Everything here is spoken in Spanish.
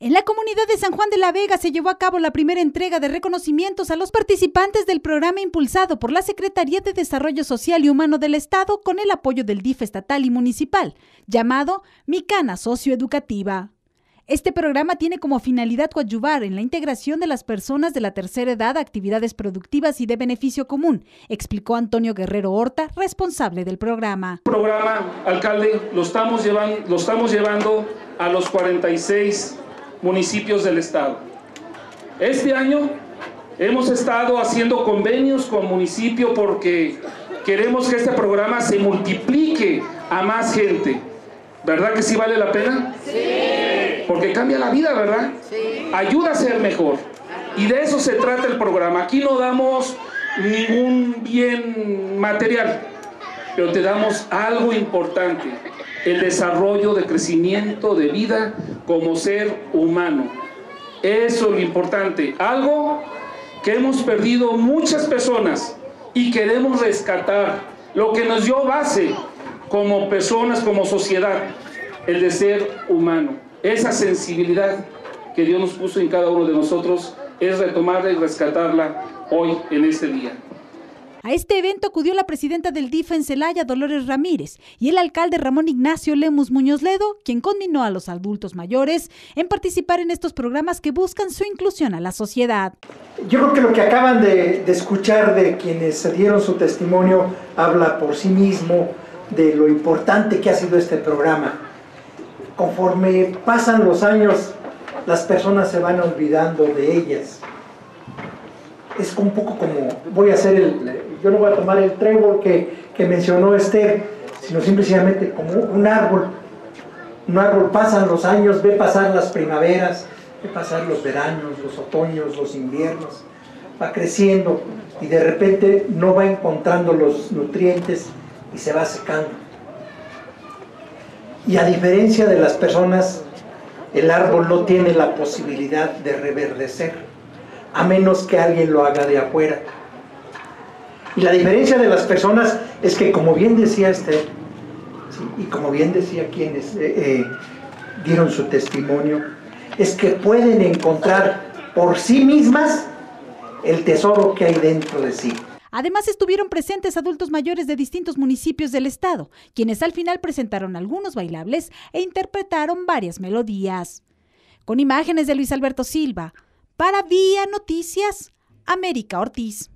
En la comunidad de San Juan de la Vega se llevó a cabo la primera entrega de reconocimientos a los participantes del programa impulsado por la Secretaría de Desarrollo Social y Humano del Estado con el apoyo del DIF estatal y municipal, llamado Micana Socioeducativa. Este programa tiene como finalidad coadyuvar en la integración de las personas de la tercera edad a actividades productivas y de beneficio común, explicó Antonio Guerrero Horta, responsable del programa. El programa, alcalde, lo estamos llevando, lo estamos llevando a los 46 municipios del estado. Este año hemos estado haciendo convenios con municipio porque queremos que este programa se multiplique a más gente. ¿Verdad que sí vale la pena? Sí. Porque cambia la vida, ¿verdad? Sí. Ayuda a ser mejor. Y de eso se trata el programa. Aquí no damos ningún bien material, pero te damos algo importante el desarrollo de crecimiento de vida como ser humano. Eso es lo importante. Algo que hemos perdido muchas personas y queremos rescatar. Lo que nos dio base como personas, como sociedad, el de ser humano. Esa sensibilidad que Dios nos puso en cada uno de nosotros es retomarla y rescatarla hoy en este día. A este evento acudió la presidenta del DIF en Celaya, Dolores Ramírez, y el alcalde Ramón Ignacio Lemus Muñoz Ledo, quien conminó a los adultos mayores en participar en estos programas que buscan su inclusión a la sociedad. Yo creo que lo que acaban de, de escuchar de quienes dieron su testimonio habla por sí mismo de lo importante que ha sido este programa. Conforme pasan los años, las personas se van olvidando de ellas es un poco como, voy a hacer el, yo no voy a tomar el trébol que, que mencionó Esther, sino simplemente como un árbol. Un árbol pasan los años, ve pasar las primaveras, ve pasar los veranos, los otoños, los inviernos, va creciendo y de repente no va encontrando los nutrientes y se va secando. Y a diferencia de las personas, el árbol no tiene la posibilidad de reverdecer a menos que alguien lo haga de afuera. Y la diferencia de las personas es que, como bien decía Esther, y como bien decía quienes eh, eh, dieron su testimonio, es que pueden encontrar por sí mismas el tesoro que hay dentro de sí. Además estuvieron presentes adultos mayores de distintos municipios del estado, quienes al final presentaron algunos bailables e interpretaron varias melodías. Con imágenes de Luis Alberto Silva, para Vía Noticias, América Ortiz.